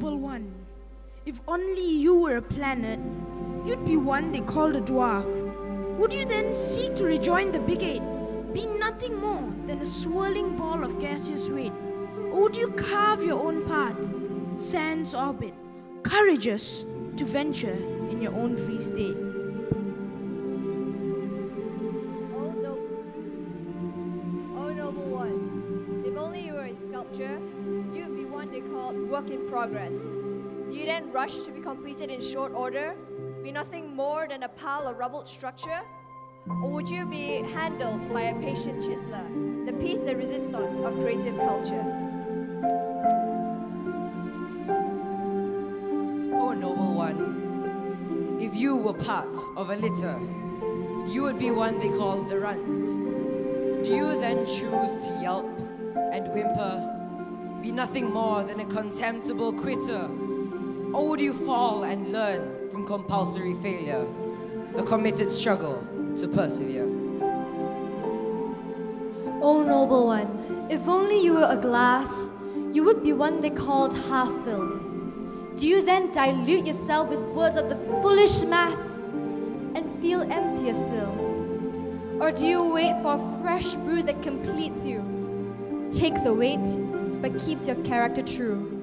One, if only you were a planet, you'd be one they called a dwarf. Would you then seek to rejoin the Big Eight, be nothing more than a swirling ball of gaseous weight? Or would you carve your own path, sans orbit, courageous to venture in your own free state? Progress. Do you then rush to be completed in short order? Be nothing more than a pile of rubbled structure? Or would you be handled by a patient chiseler, the piece de resistance of creative culture? Oh, noble one, if you were part of a litter, you would be one they call the runt. Do you then choose to yelp and whimper, be nothing more than a contemptible quitter? Or would you fall and learn from compulsory failure, a committed struggle to persevere? O noble one, if only you were a glass, you would be one they called half filled. Do you then dilute yourself with words of the foolish mass and feel emptier still? Or do you wait for a fresh brew that completes you, takes the weight, but keeps your character true?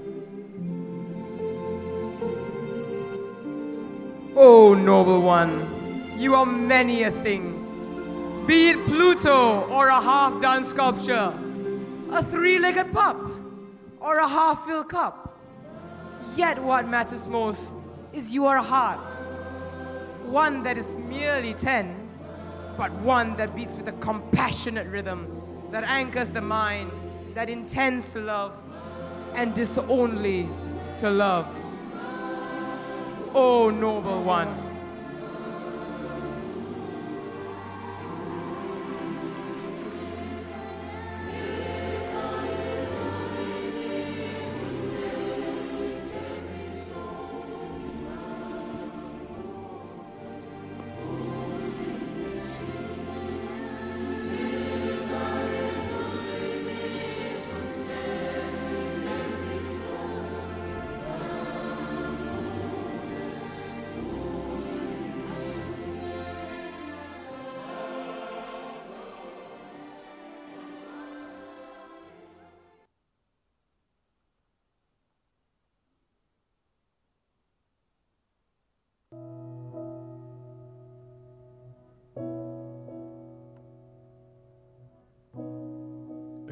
O noble one, you are many a thing. Be it Pluto or a half done sculpture, a three legged pup or a half filled cup. Yet what matters most is your heart. One that is merely ten, but one that beats with a compassionate rhythm that anchors the mind, that intends to love and disownly to love. O noble one.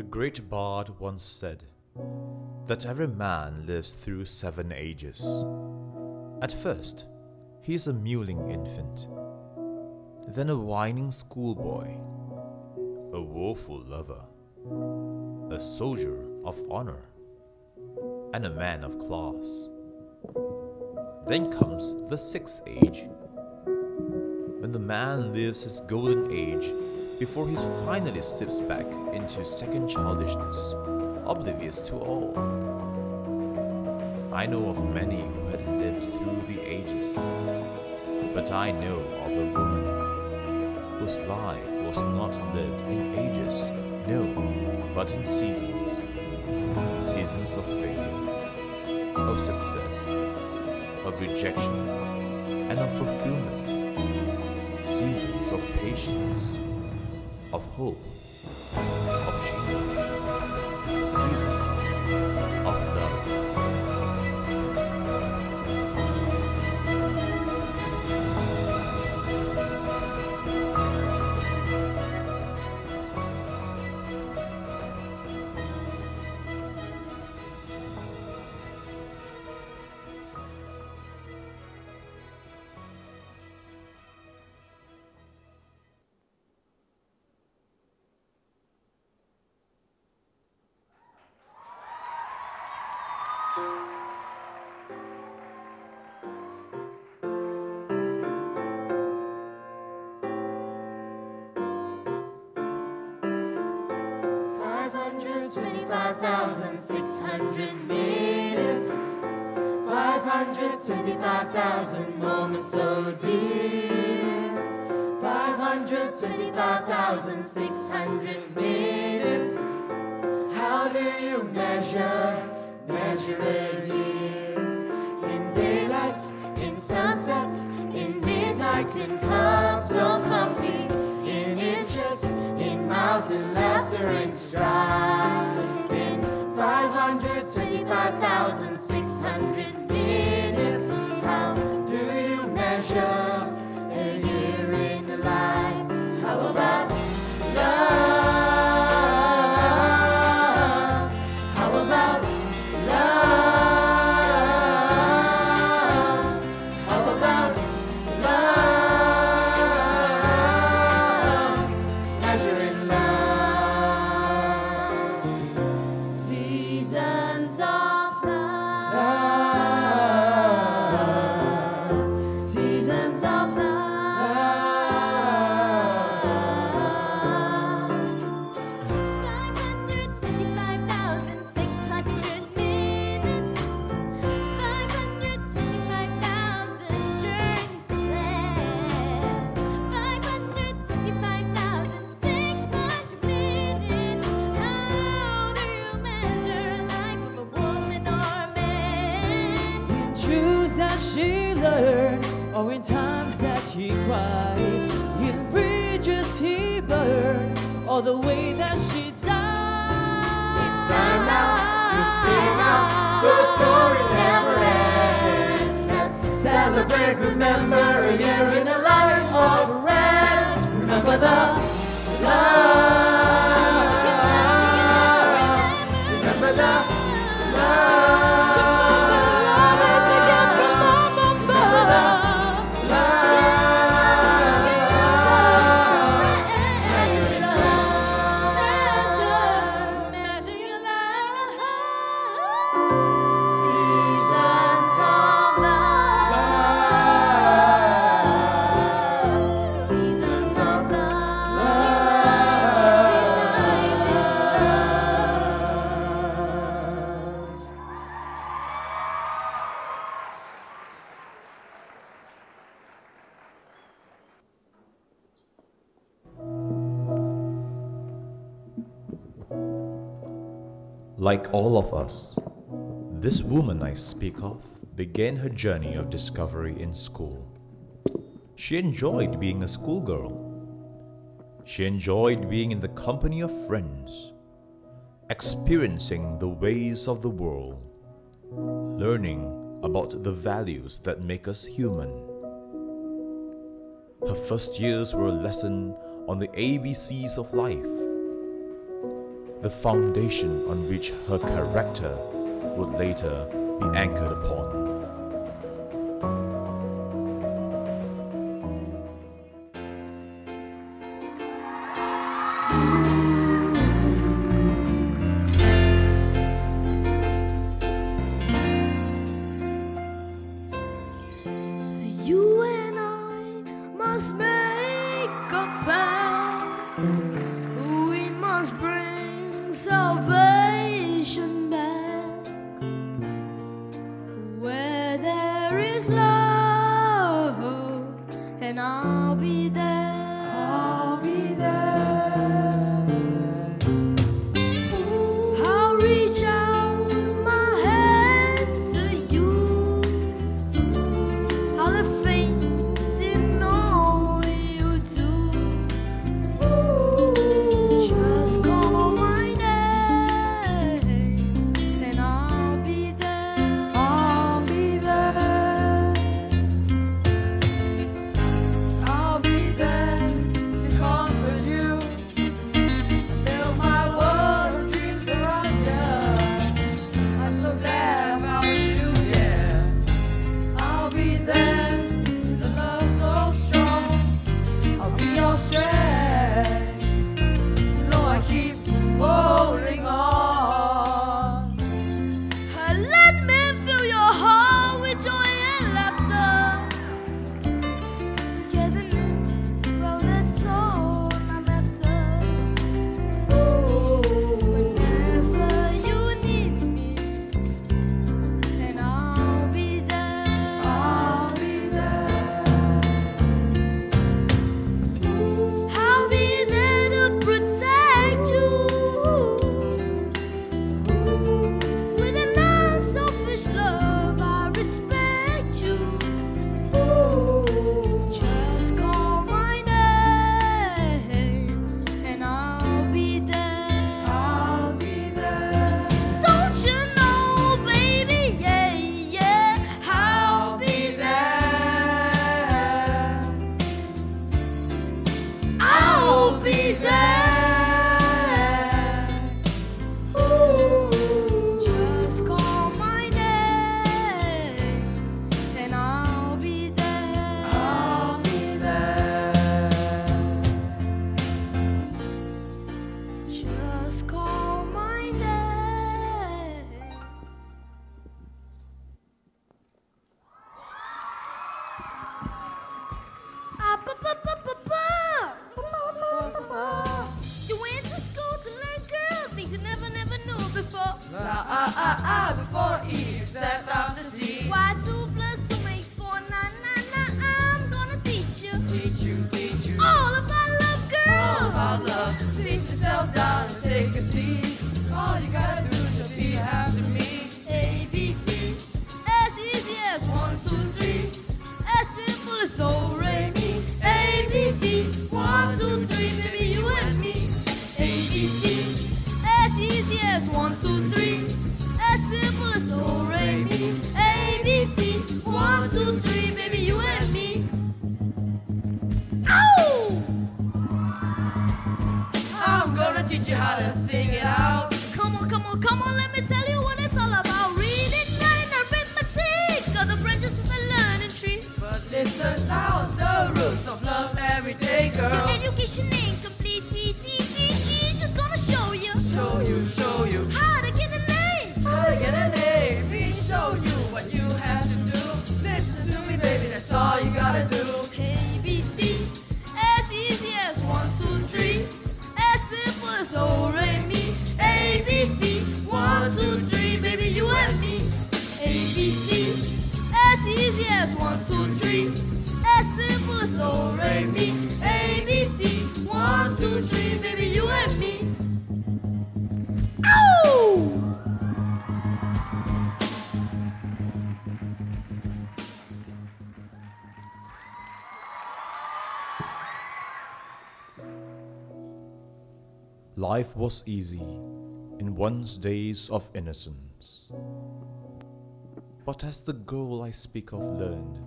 A great bard once said that every man lives through seven ages. At first, he is a mewling infant, then a whining schoolboy, a woeful lover, a soldier of honor, and a man of class. Then comes the sixth age, when the man lives his golden age before he finally slips back into second childishness, oblivious to all. I know of many who had lived through the ages, but I know of a woman whose life was not lived in ages, no, but in seasons. Seasons of failure, of success, of rejection, and of fulfillment. Seasons of patience, of hope, 100 minutes, 525,000 moments so dear. 525,600 minutes. How do you measure, measure a year? In daylights, in sunsets, in midnights, in. 525,600 minutes, story never ends. Let's celebrate, remember a year in the life of rest. Remember the Like all of us, this woman I speak of began her journey of discovery in school. She enjoyed being a schoolgirl. She enjoyed being in the company of friends, experiencing the ways of the world, learning about the values that make us human. Her first years were a lesson on the ABCs of life the foundation on which her character would later be anchored upon. Life was easy in one's days of innocence. But as the girl I speak of learned,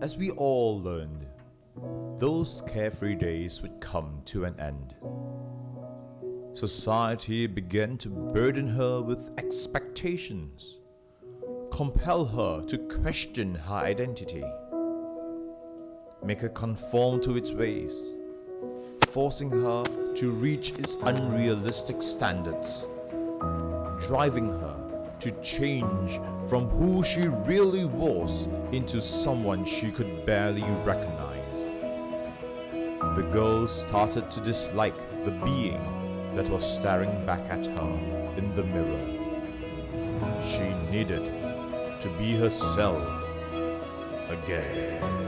as we all learned, those carefree days would come to an end. Society began to burden her with expectations, compel her to question her identity, make her conform to its ways forcing her to reach its unrealistic standards, driving her to change from who she really was into someone she could barely recognize. The girl started to dislike the being that was staring back at her in the mirror. She needed to be herself again.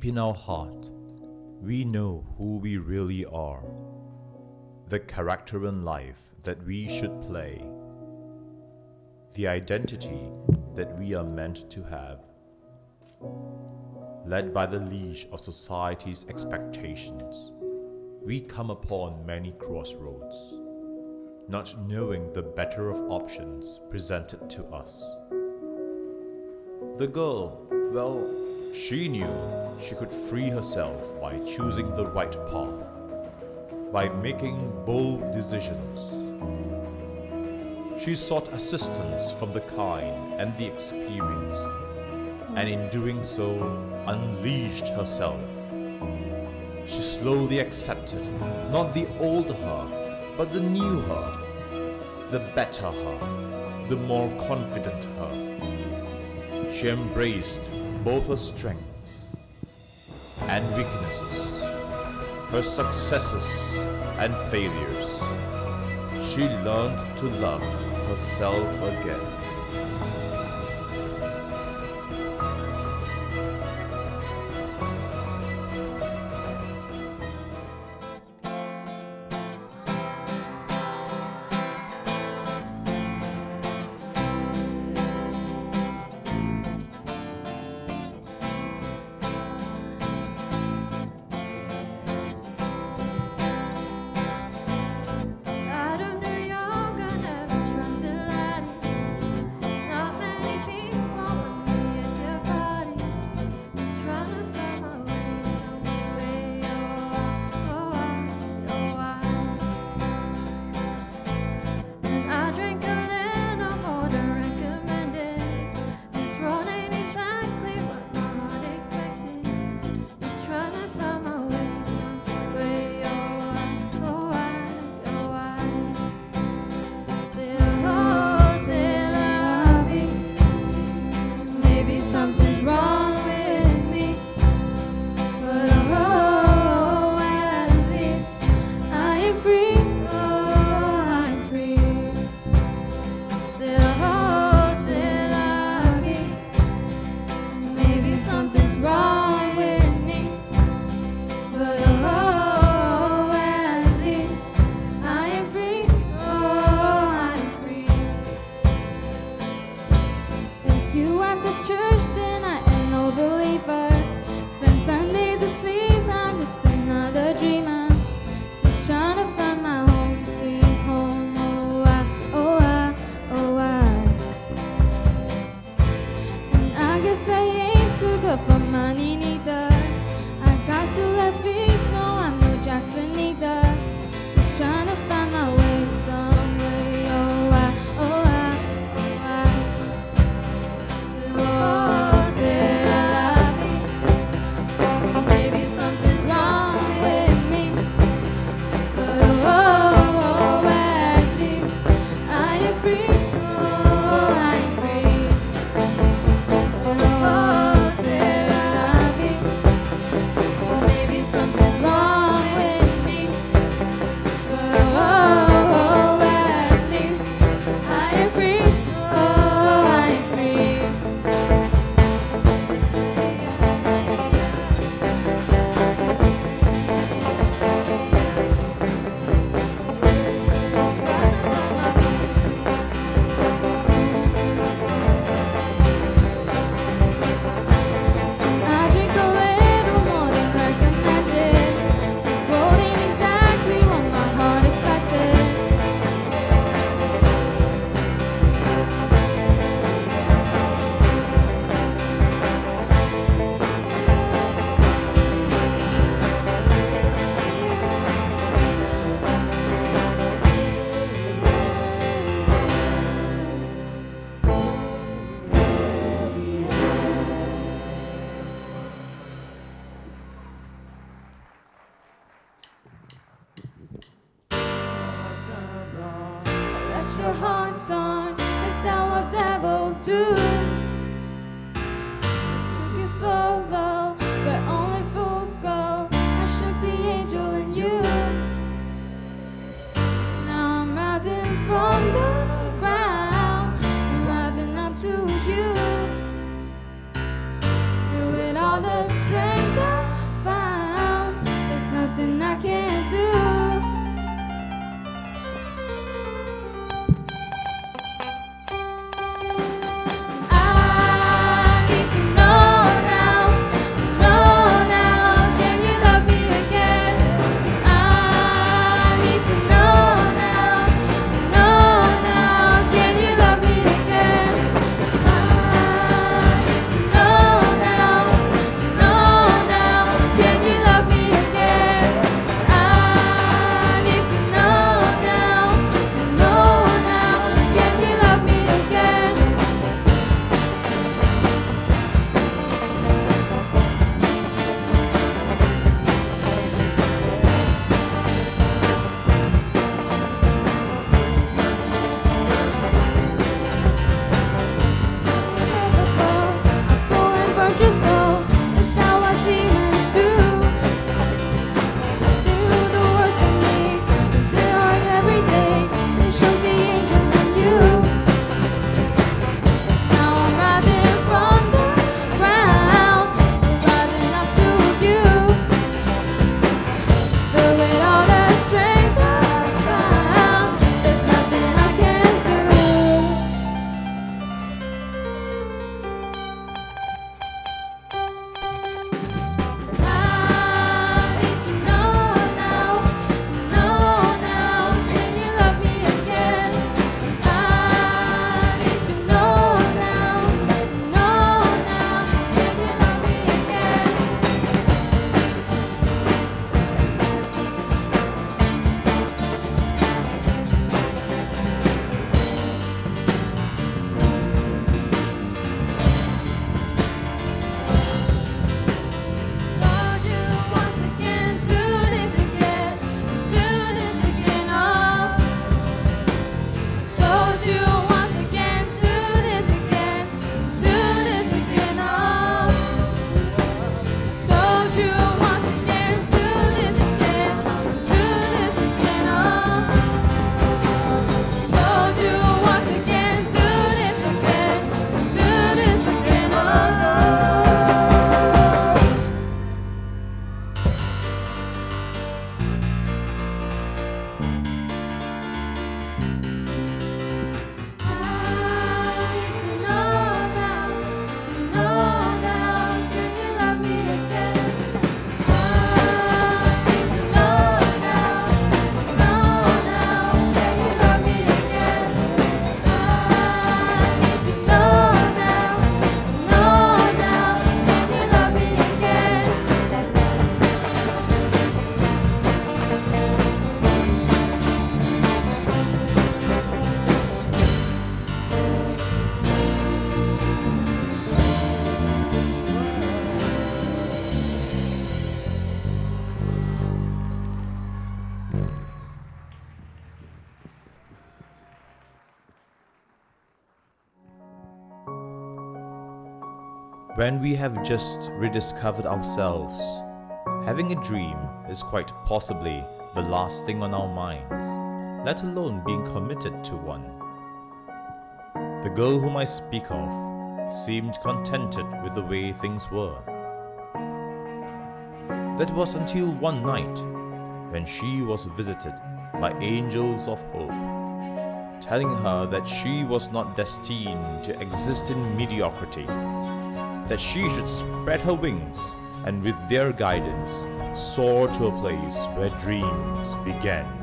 Deep in our heart, we know who we really are, the character in life that we should play, the identity that we are meant to have. Led by the leash of society's expectations, we come upon many crossroads, not knowing the better of options presented to us. The girl, well, she knew she could free herself by choosing the right path, by making bold decisions. She sought assistance from the kind and the experienced, and in doing so, unleashed herself. She slowly accepted not the old her, but the new her, the better her, the more confident her. She embraced both her strengths and weaknesses, her successes and failures. She learned to love herself again. when we have just rediscovered ourselves, having a dream is quite possibly the last thing on our minds, let alone being committed to one. The girl whom I speak of seemed contented with the way things were. That was until one night when she was visited by angels of hope, telling her that she was not destined to exist in mediocrity that she should spread her wings and with their guidance soar to a place where dreams began.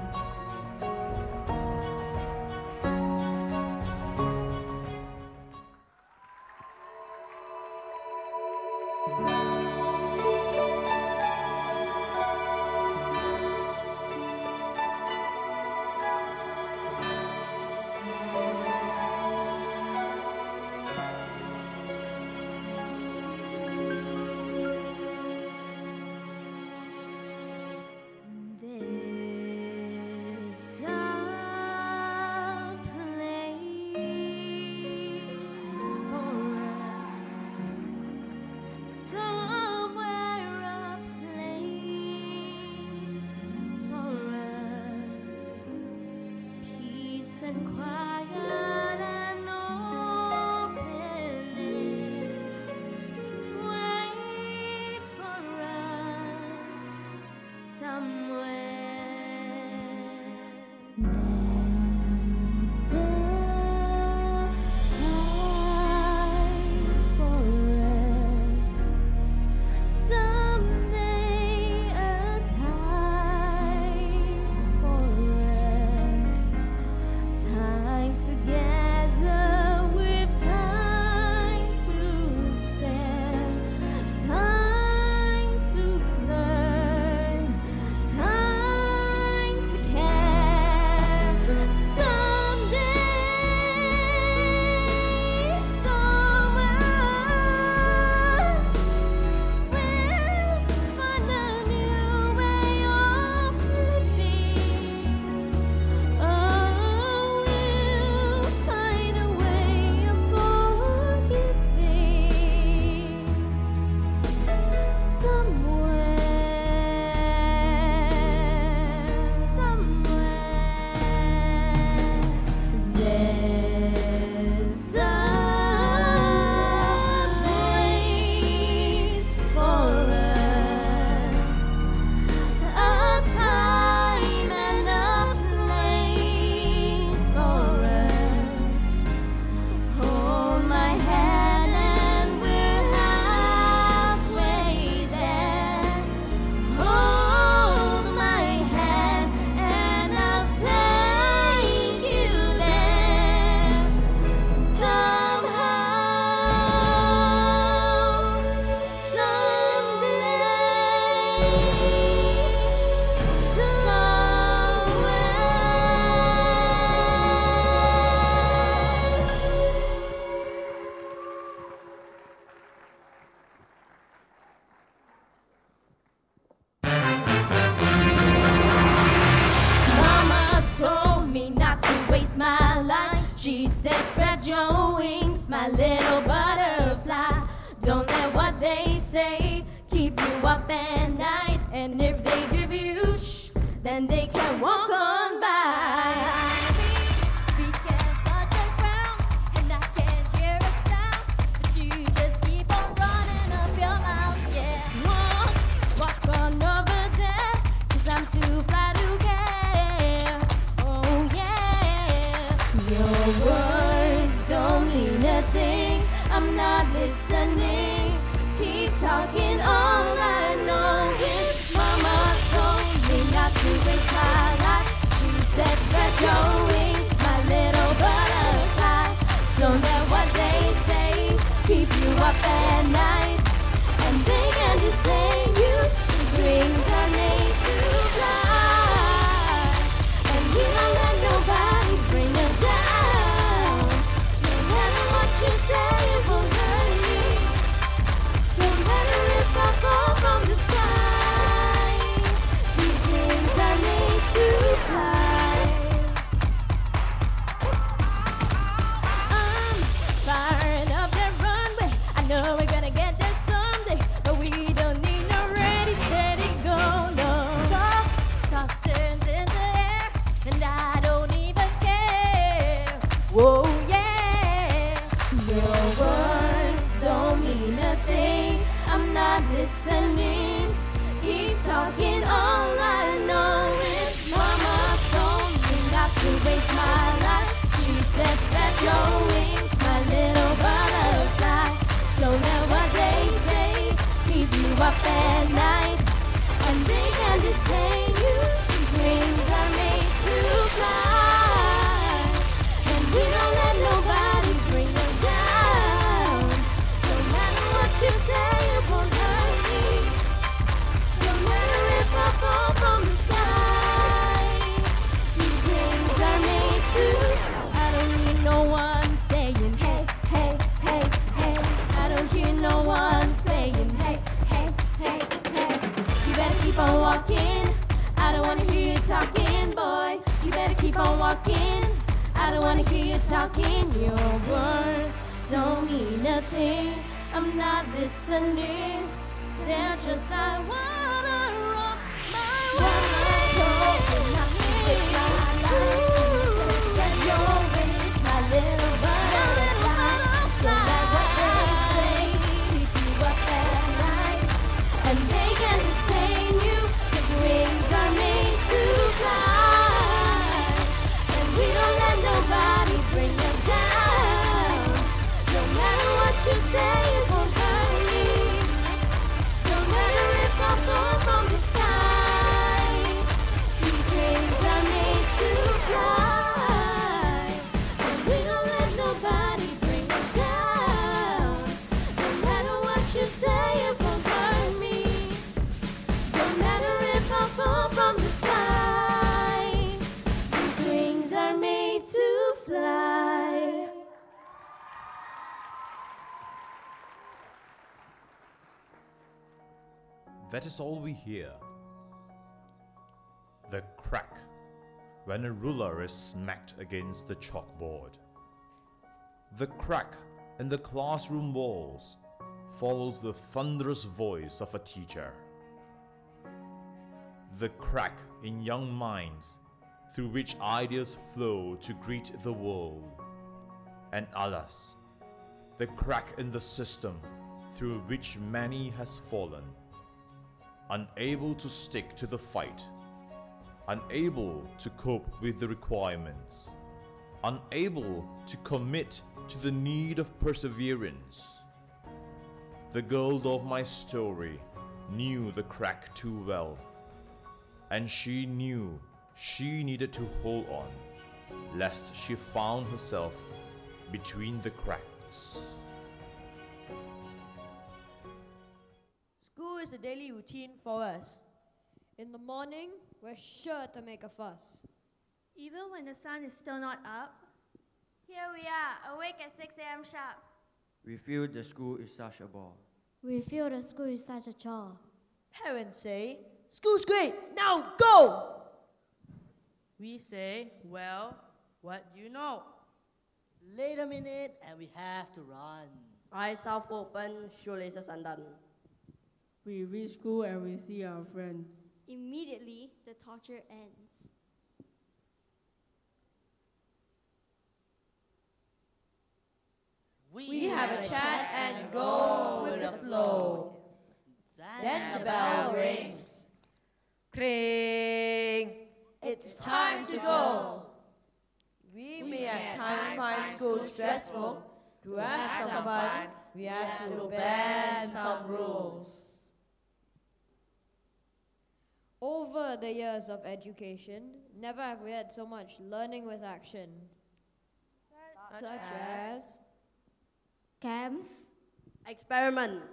talking all I know is Mama told me not to waste my life. She said, spread your wings, my little butterfly. Don't let what they say keep you up at night. don't wanna hear you talking. Your words don't mean a thing. I'm not listening. They're just I want. That is all we hear. The crack when a ruler is smacked against the chalkboard. The crack in the classroom walls follows the thunderous voice of a teacher. The crack in young minds through which ideas flow to greet the world. And alas, the crack in the system through which many has fallen, unable to stick to the fight, unable to cope with the requirements, unable to commit to the need of perseverance. The girl of my story knew the crack too well, and she knew she needed to hold on, lest she found herself between the cracks. A daily routine for us. In the morning, we're sure to make a fuss. Even when the sun is still not up, here we are, awake at 6 a.m. sharp. We feel the school is such a bore. We feel the school is such a chore. Parents say, School's great, now go! We say, well, what do you know? Late a minute and we have to run. Eyes half open, shoelaces undone. We reach school and we see our friend. Immediately, the torture ends. We have a chat and go with the flow. Then the bell rings. Cring! It's time to go. We may at times find school stressful. To have some fun, we have to bend some rules. Over the years of education, never have we had so much learning with action. Such, as Camps, Experiments.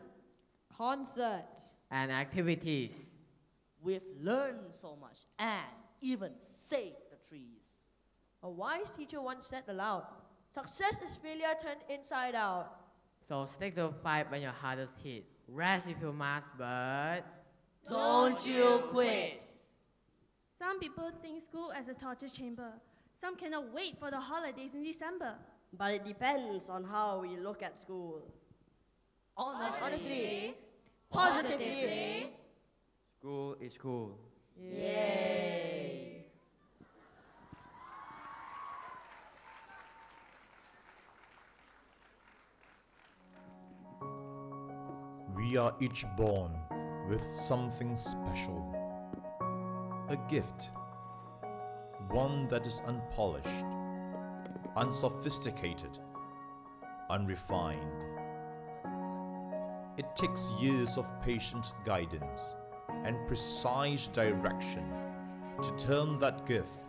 concerts, And activities. We've learned so much and even saved the trees. A wise teacher once said aloud, Success is failure turned inside out. So stick to fight when your hardest hit. Rest if you must, but Don't you quit. Some people think school as a torture chamber. Some cannot wait for the holidays in December. But it depends on how we look at school. Honestly, Honestly, positively, school is cool. yay. We are each born with something special. A gift. One that is unpolished, unsophisticated, unrefined. It takes years of patient guidance and precise direction to turn that gift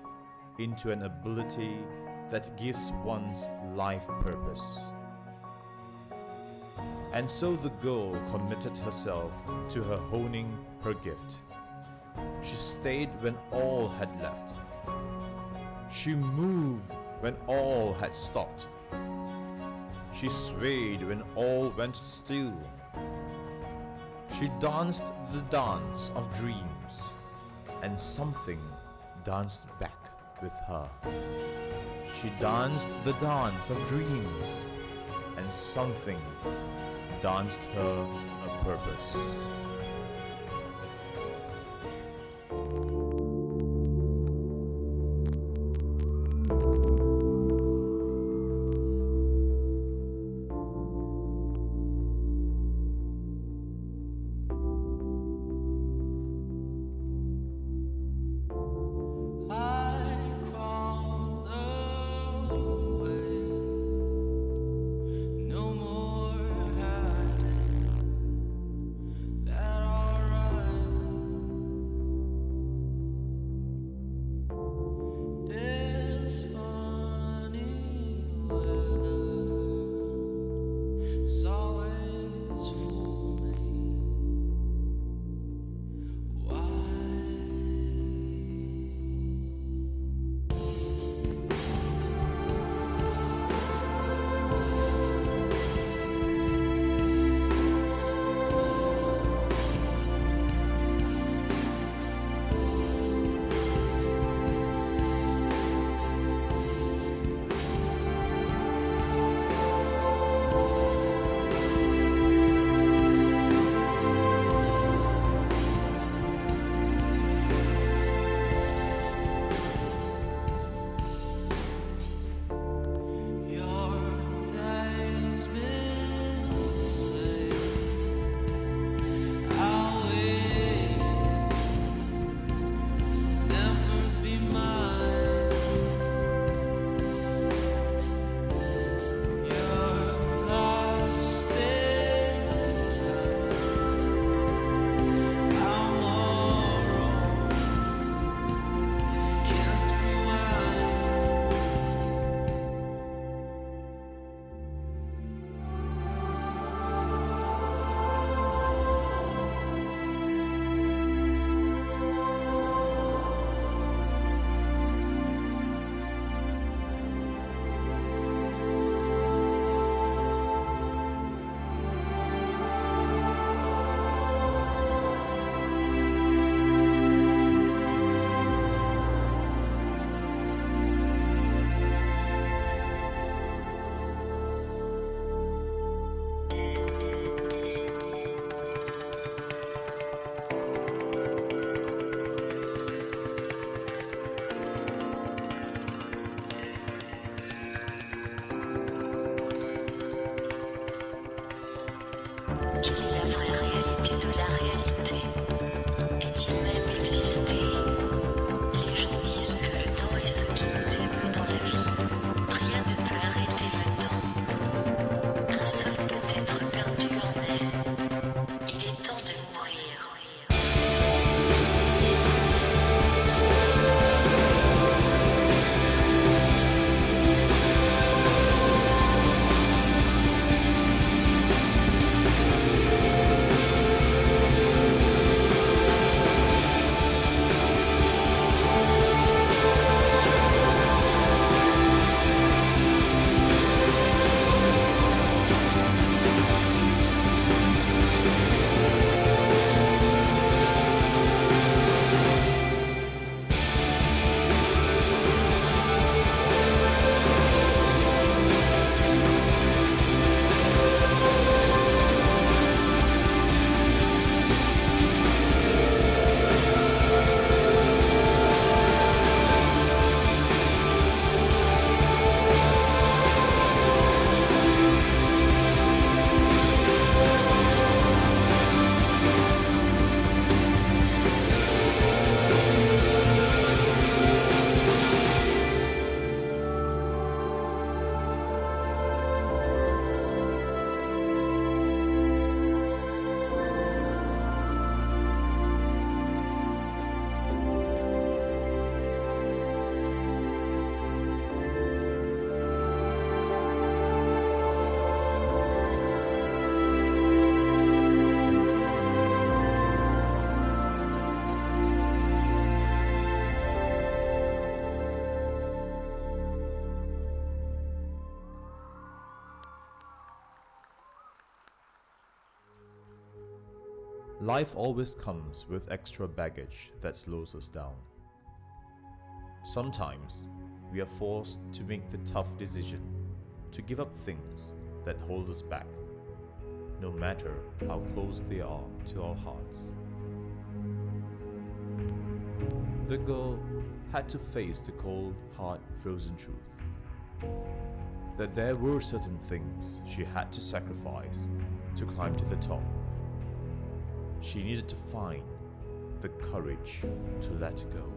into an ability that gives one's life purpose. And so the girl committed herself to her honing her gift. She stayed when all had left. She moved when all had stopped. She swayed when all went still. She danced the dance of dreams, and something danced back with her. She danced the dance of dreams, and something danced her a purpose. Life always comes with extra baggage that slows us down. Sometimes we are forced to make the tough decision to give up things that hold us back, no matter how close they are to our hearts. The girl had to face the cold, hard, frozen truth that there were certain things she had to sacrifice to climb to the top. She needed to find the courage to let go.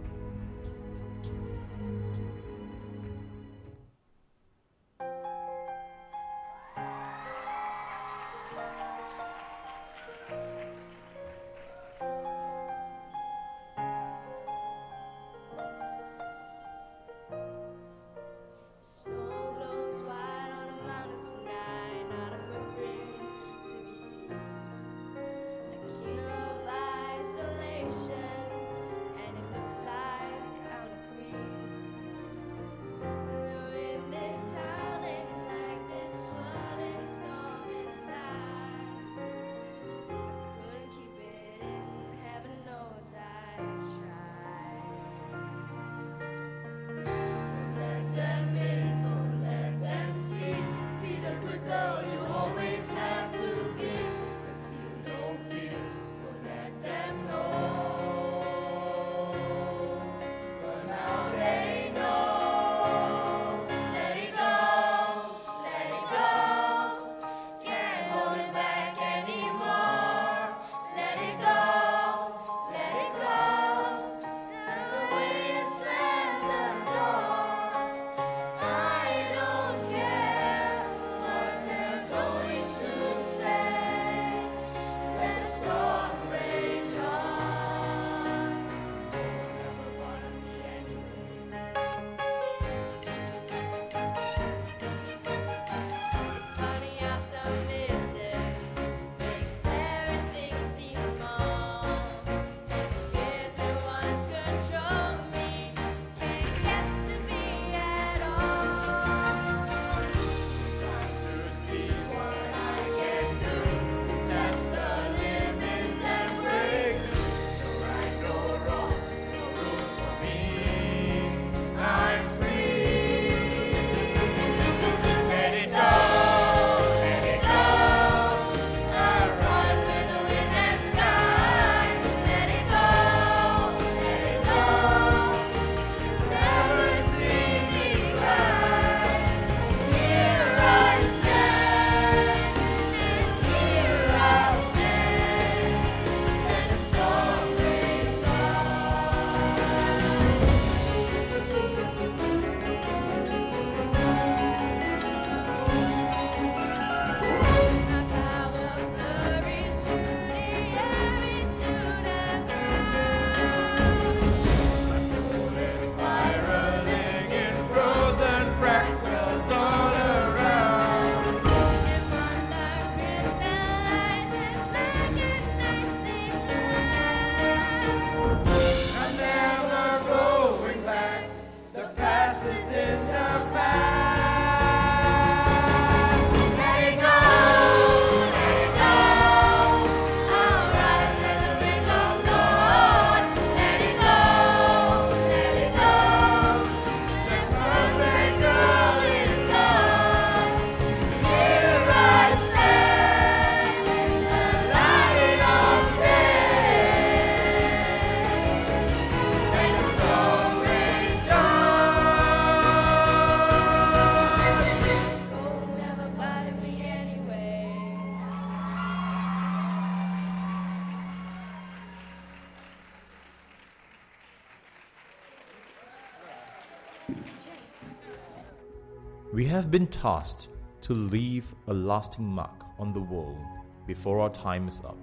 Have been tasked to leave a lasting mark on the world before our time is up.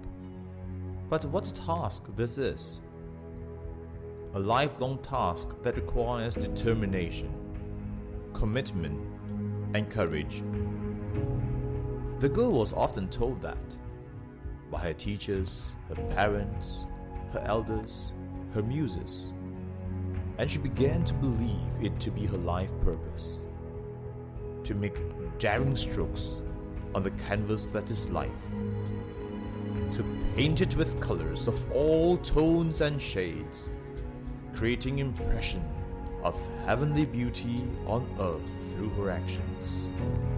But what a task this is! A lifelong task that requires determination, commitment, and courage. The girl was often told that by her teachers, her parents, her elders, her muses, and she began to believe it to be her life purpose to make daring strokes on the canvas that is life, to paint it with colors of all tones and shades, creating impression of heavenly beauty on earth through her actions.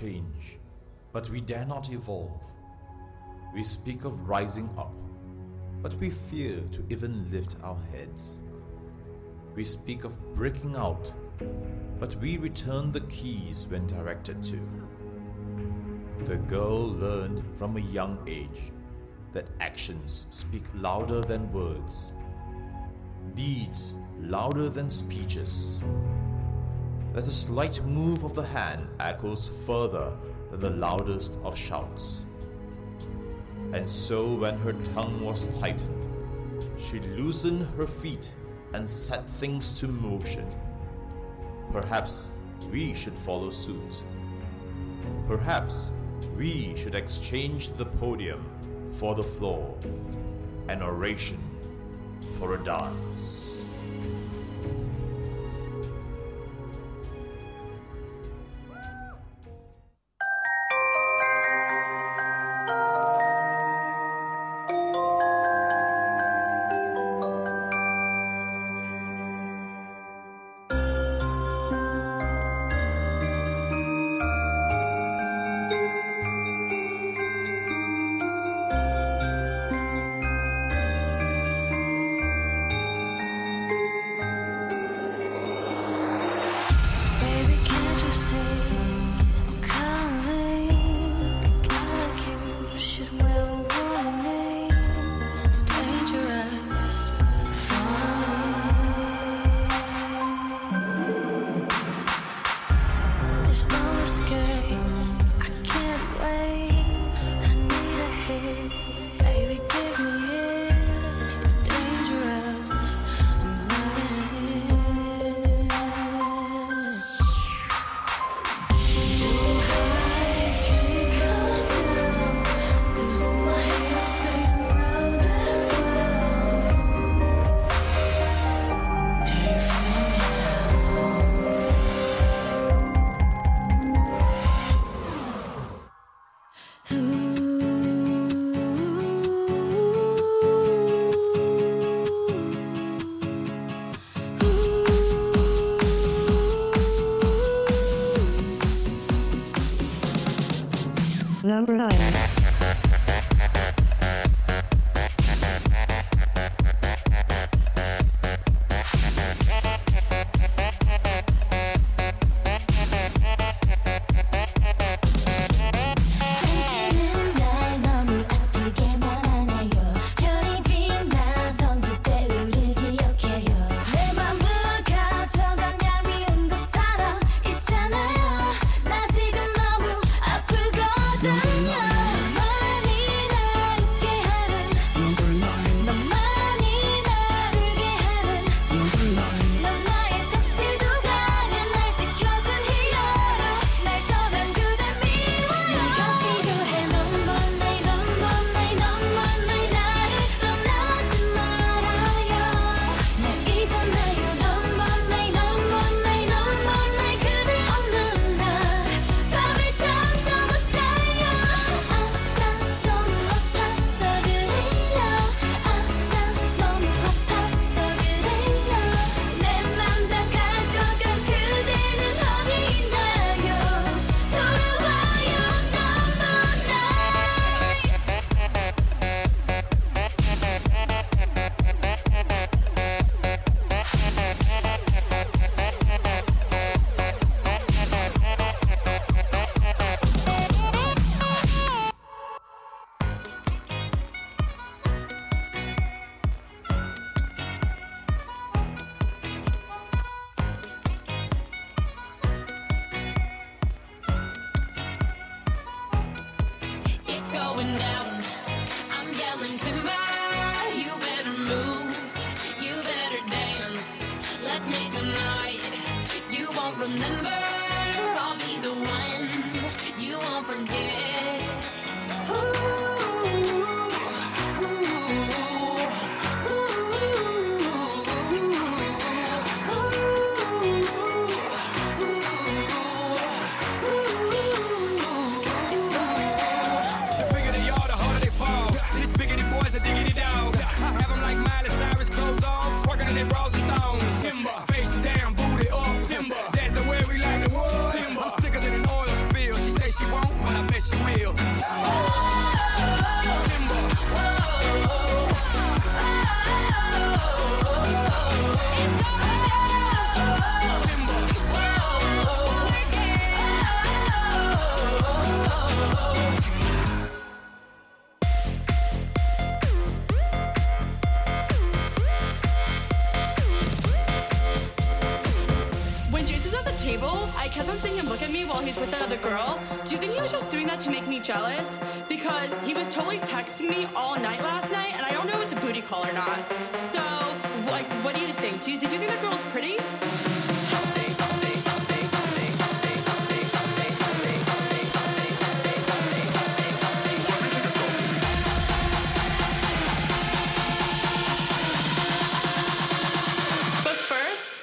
change, but we dare not evolve. We speak of rising up, but we fear to even lift our heads. We speak of breaking out, but we return the keys when directed to. The girl learned from a young age that actions speak louder than words, deeds louder than speeches that a slight move of the hand echoes further than the loudest of shouts. And so, when her tongue was tightened, she loosened her feet and set things to motion. Perhaps we should follow suit. Perhaps we should exchange the podium for the floor, an oration for a dance. Number 9.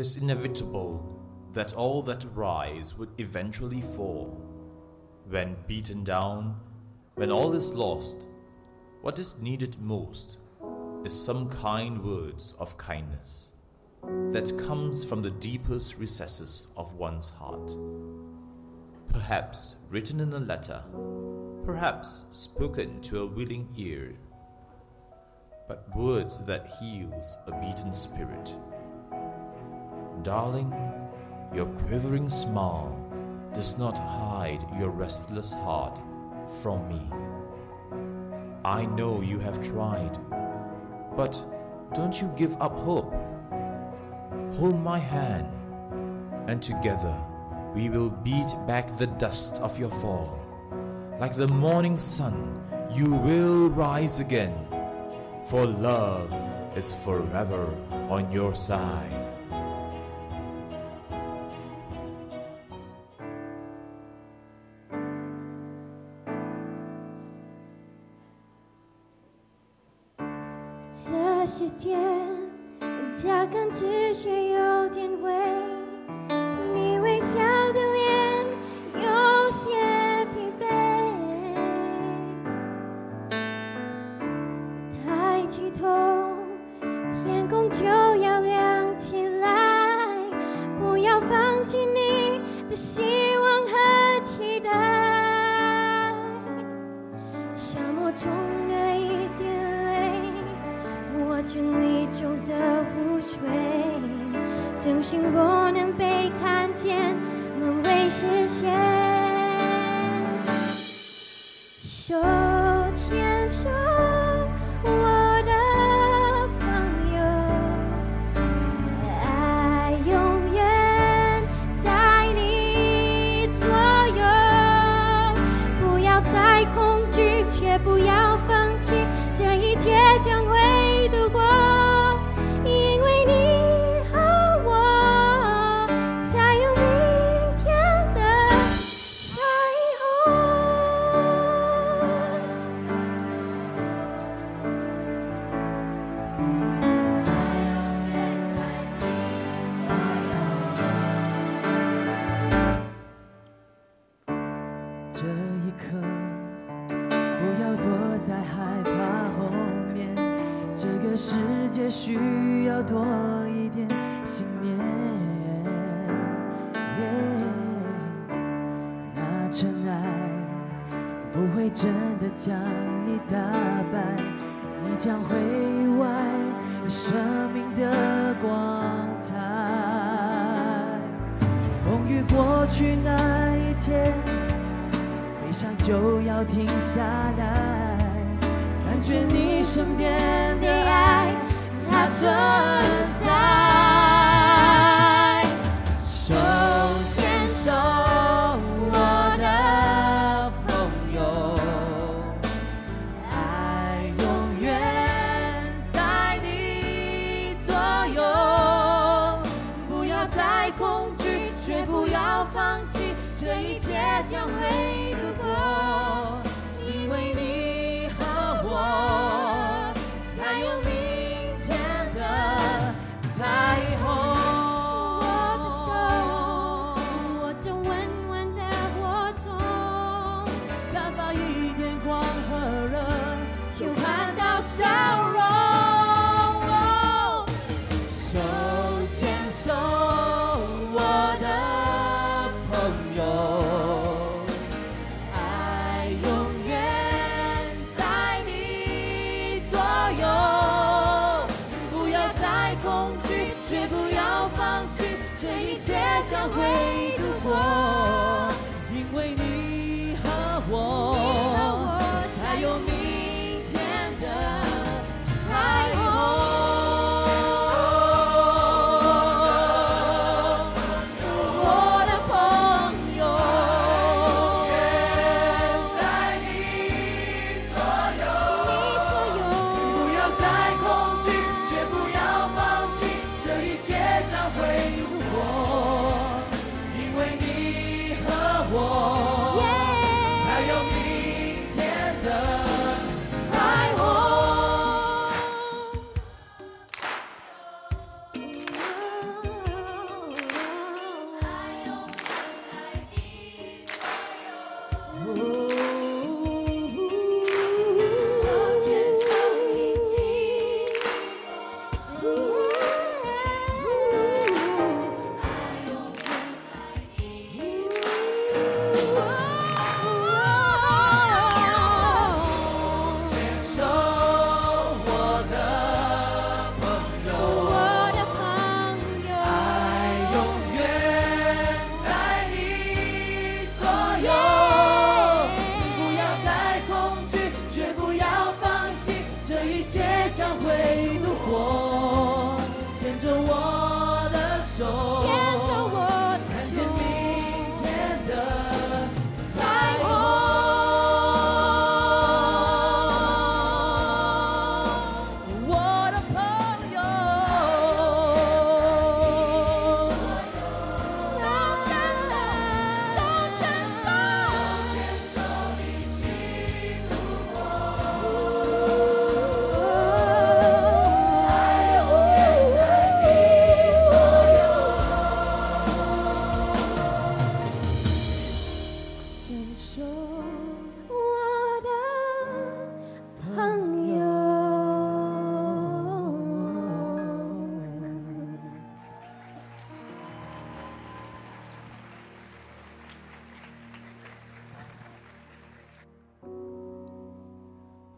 Is inevitable that all that rise would eventually fall. When beaten down, when all is lost, what is needed most is some kind words of kindness that comes from the deepest recesses of one's heart. Perhaps written in a letter, perhaps spoken to a willing ear, but words that heals a beaten spirit. Darling, your quivering smile does not hide your restless heart from me. I know you have tried, but don't you give up hope. Hold my hand, and together we will beat back the dust of your fall. Like the morning sun, you will rise again, for love is forever on your side. 会真的将你打败，你将会意外生命的光彩。风雨过去那一天。悲伤就要停下来，感觉你身边的爱，它存切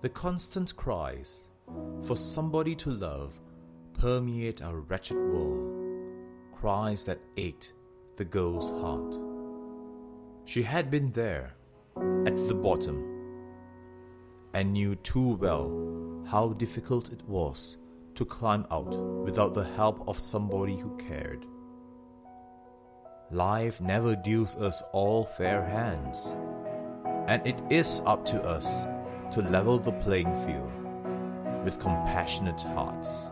the constant cries for somebody to love permeate our wretched world, cries that ached the girl's heart. She had been there, at the bottom, and knew too well how difficult it was to climb out without the help of somebody who cared. Life never deals us all fair hands, and it is up to us to level the playing field with compassionate hearts.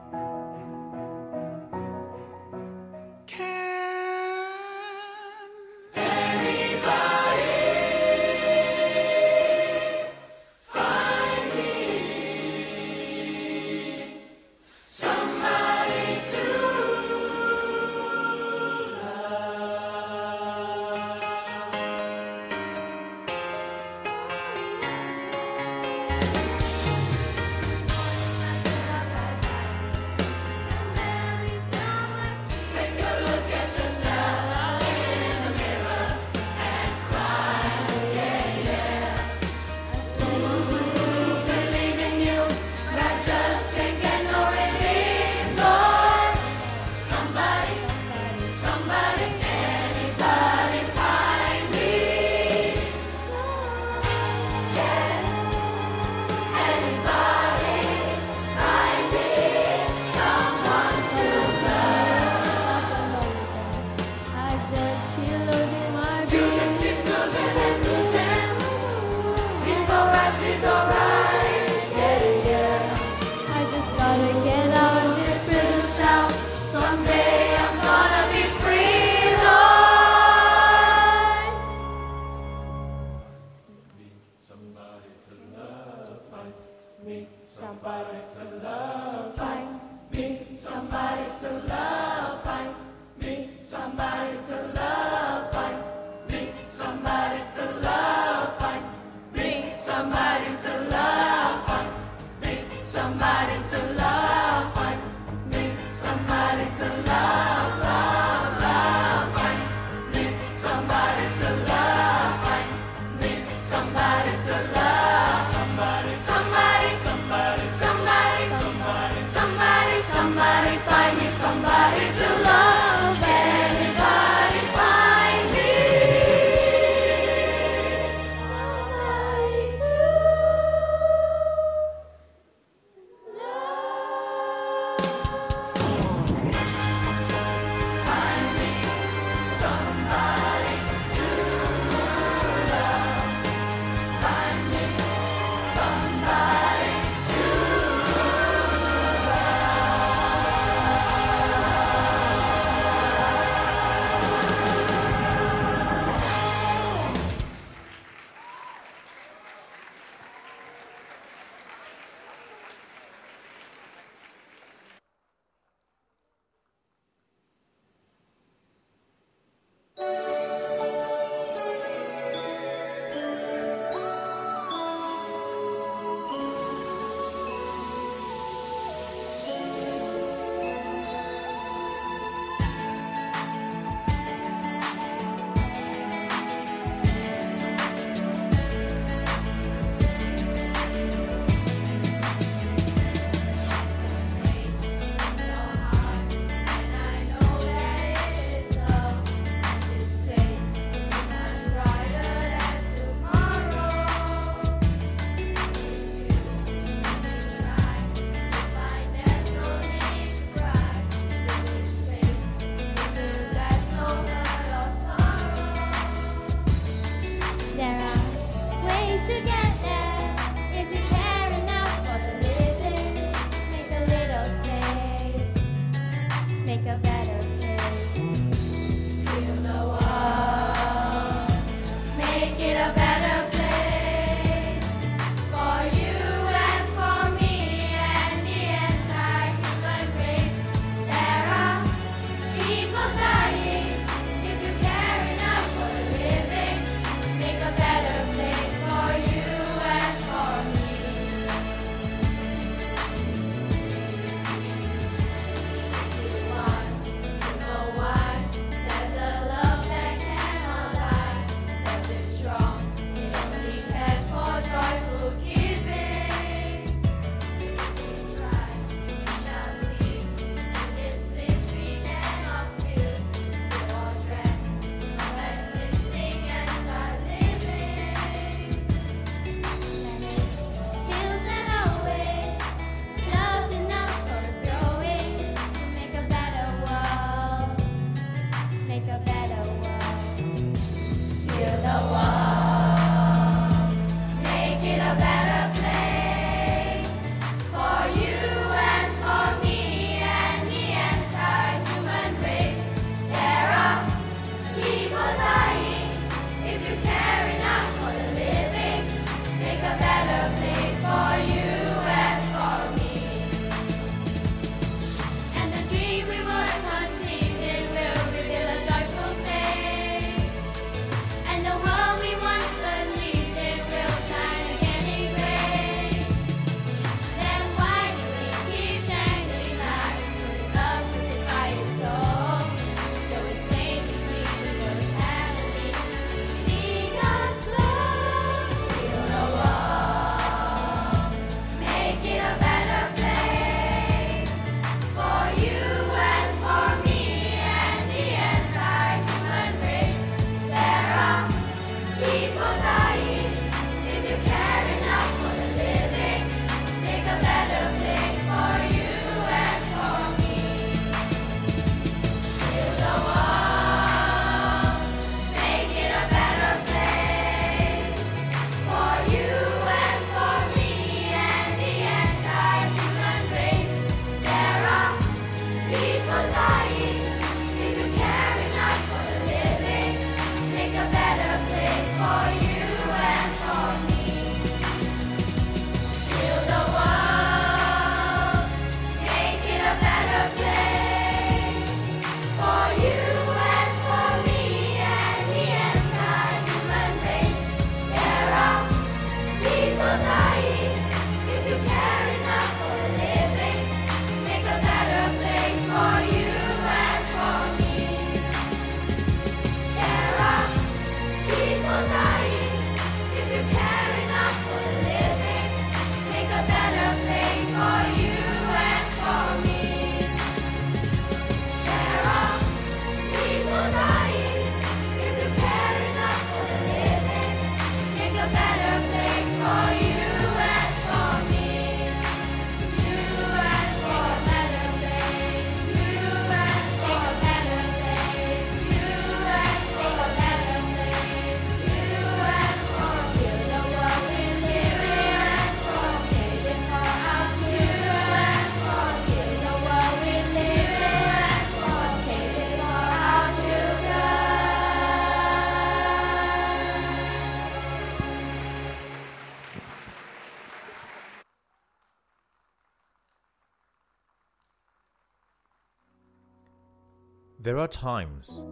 There are times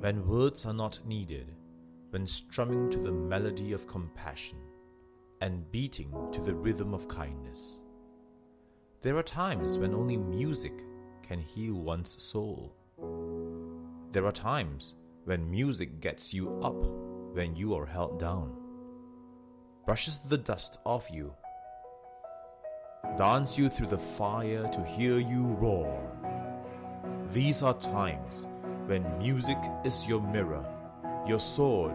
when words are not needed, when strumming to the melody of compassion and beating to the rhythm of kindness. There are times when only music can heal one's soul. There are times when music gets you up when you are held down, brushes the dust off you, dance you through the fire to hear you roar. These are times when music is your mirror, your sword,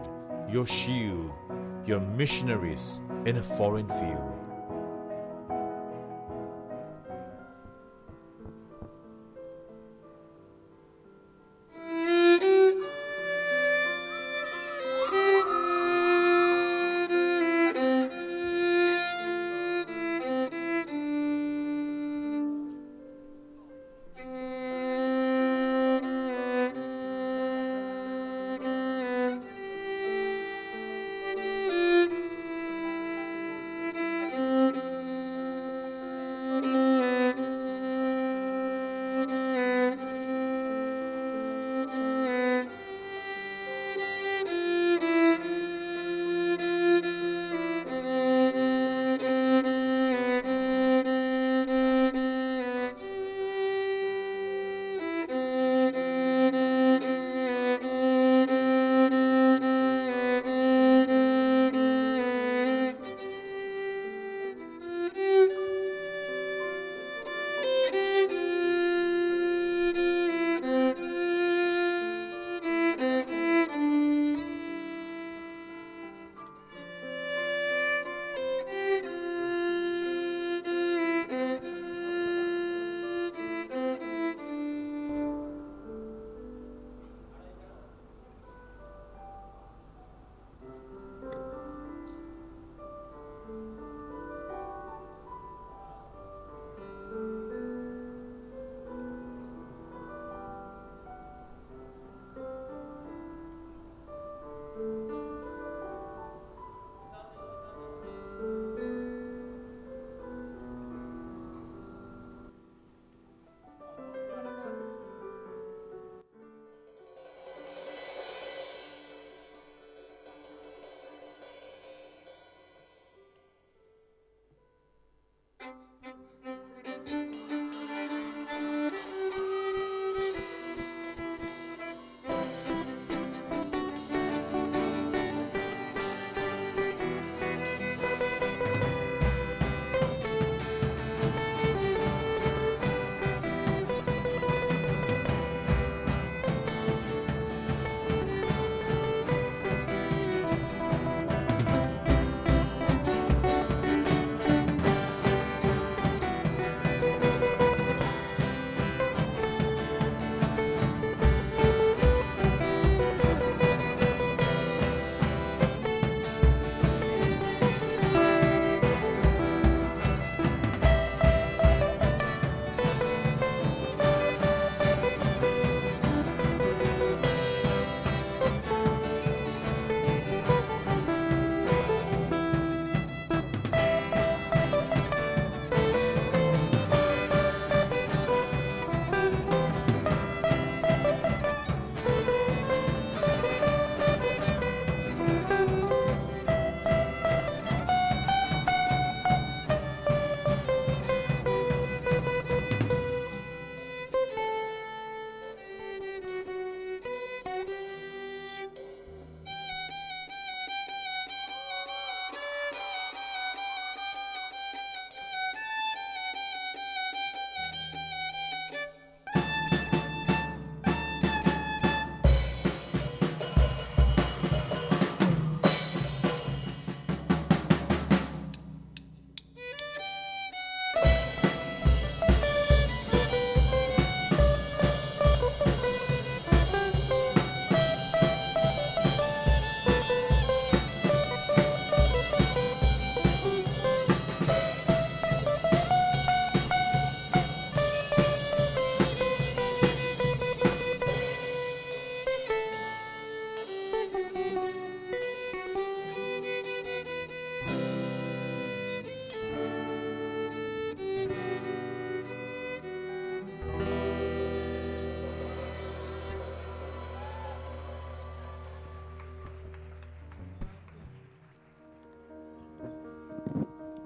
your shield, your missionaries in a foreign field.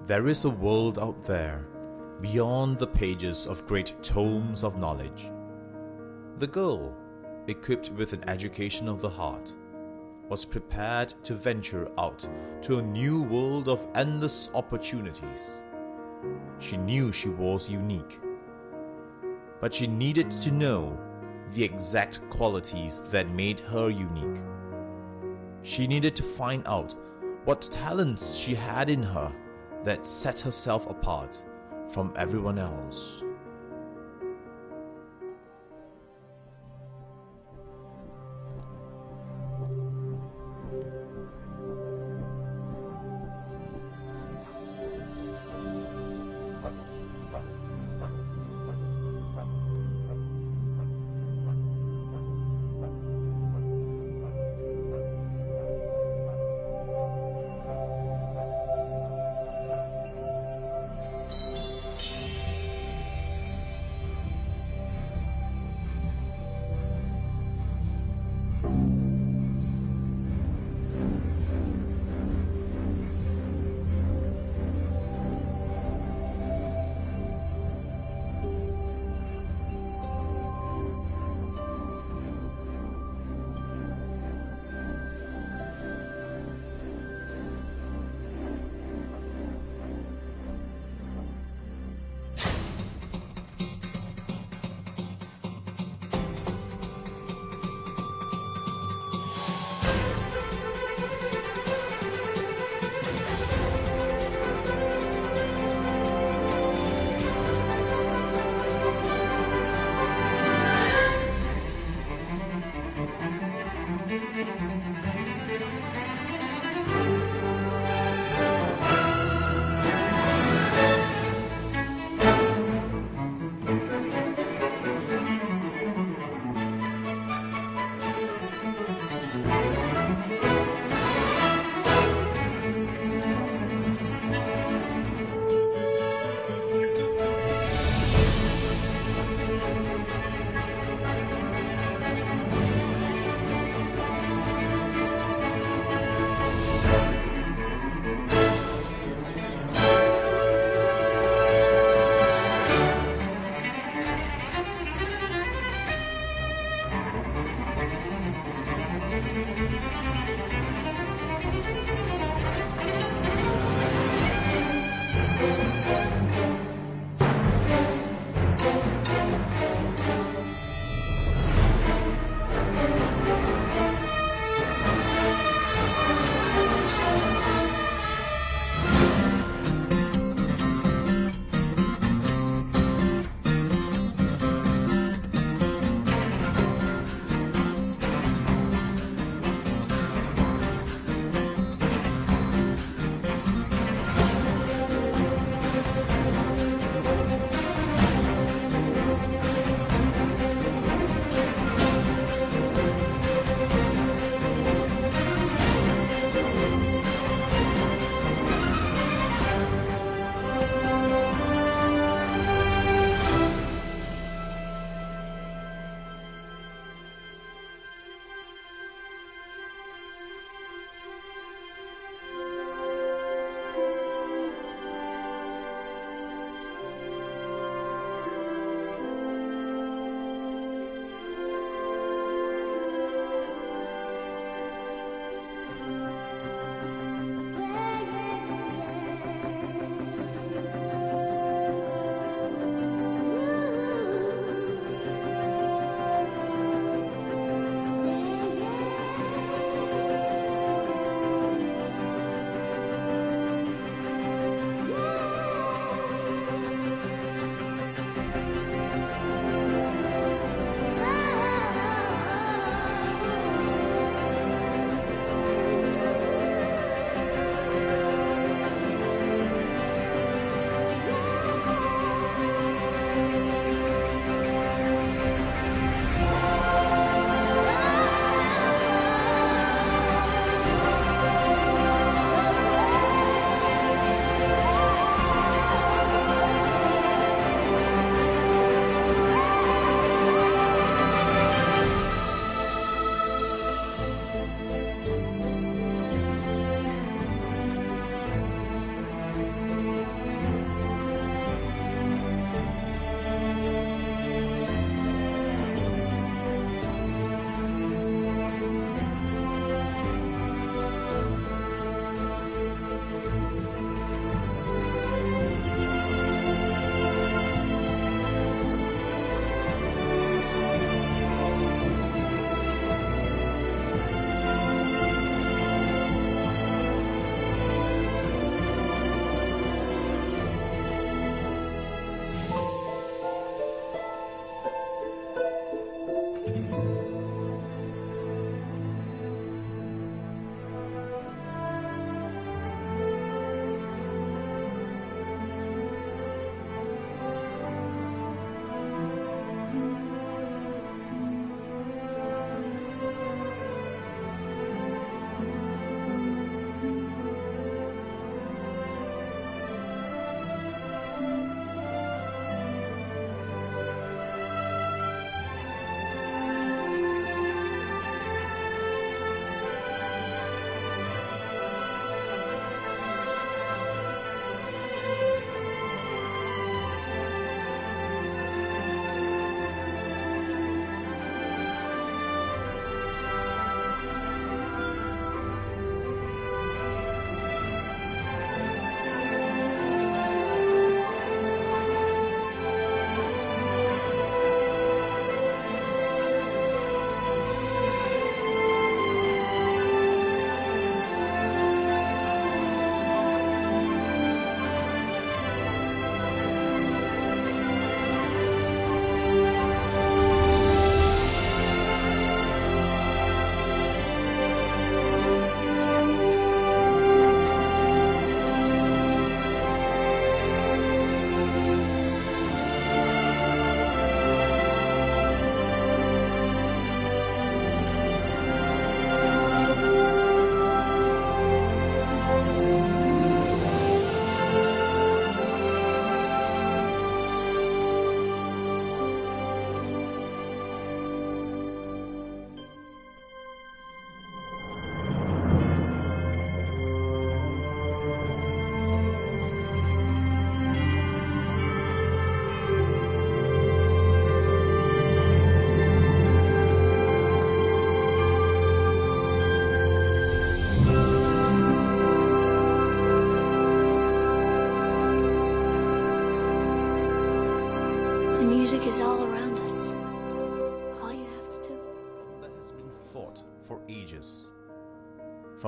There is a world out there, beyond the pages of great tomes of knowledge. The girl, equipped with an education of the heart, was prepared to venture out to a new world of endless opportunities. She knew she was unique, but she needed to know the exact qualities that made her unique. She needed to find out what talents she had in her that set herself apart from everyone else.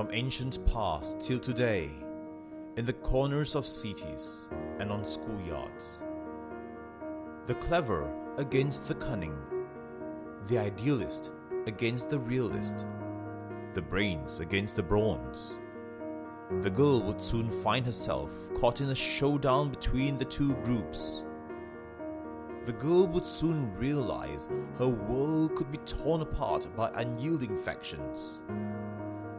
From ancient past till today, in the corners of cities and on schoolyards. The clever against the cunning, the idealist against the realist, the brains against the brawns. The girl would soon find herself caught in a showdown between the two groups. The girl would soon realize her world could be torn apart by unyielding factions.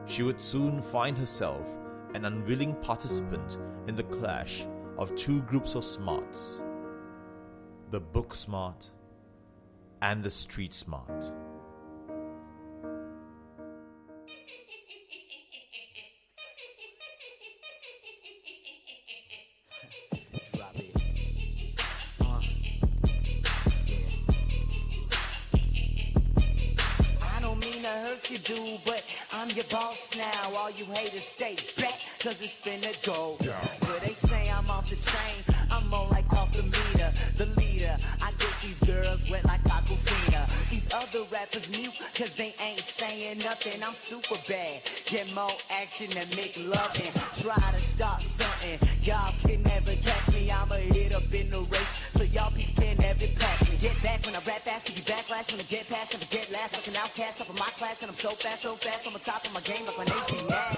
She would soon find herself an unwilling participant in the clash of two groups of smarts the book smart and the street smart. You, dude, but I'm your boss now. All you haters stay back, cause it's finna go. But they say I'm off the chain, I'm more like off the meter. The leader, I get these girls wet like Aquafina. These other rappers mute, cause they ain't saying nothing. I'm super bad, get more action than make loving. Try to stop something, y'all can never catch me. I'ma hit up in the race, so y'all people can never pass me. Get back when I rap fast, give you backlash when I get past, never get last. Like outcast up in my class, and I'm so fast, so fast. I'm on top of my game, my name's Nash.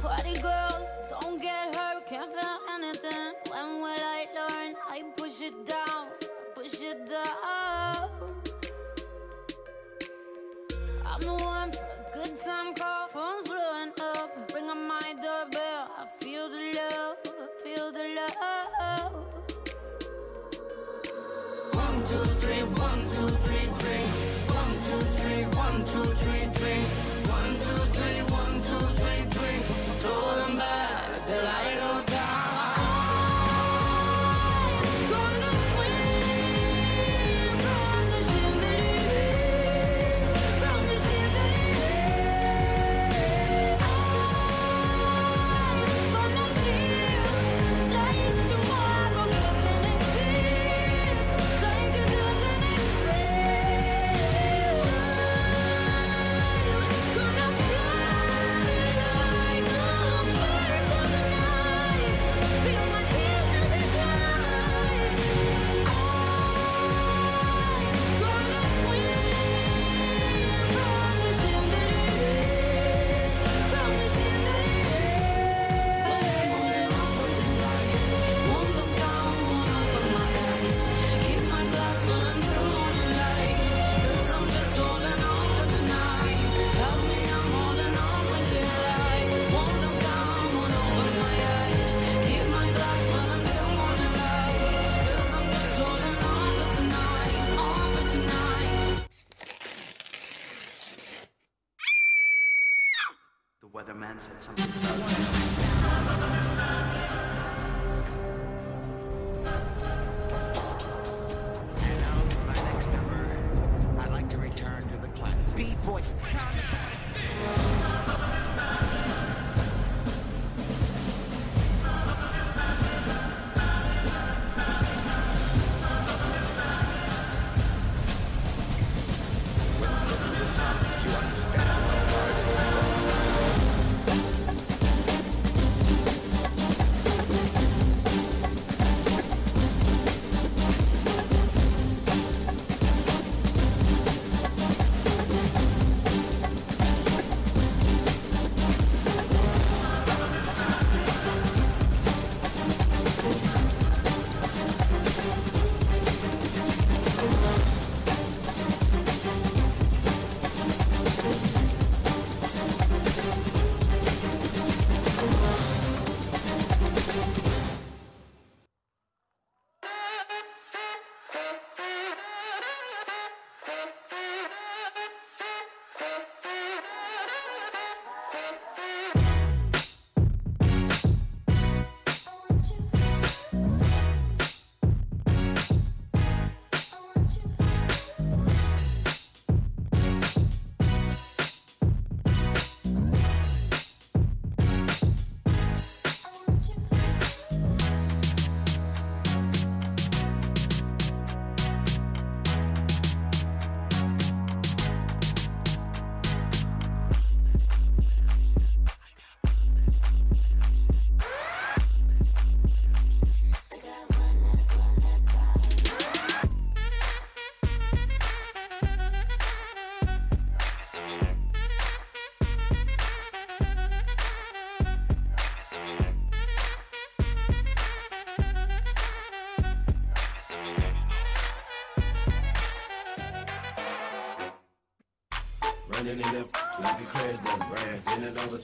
Party girls, don't get hurt, can't feel anything. When will I learn? I push it down, push it down. I'm the one for a good time call, phone's blowing up. Bring on my doorbell, I feel the love, feel the love. One, two, three,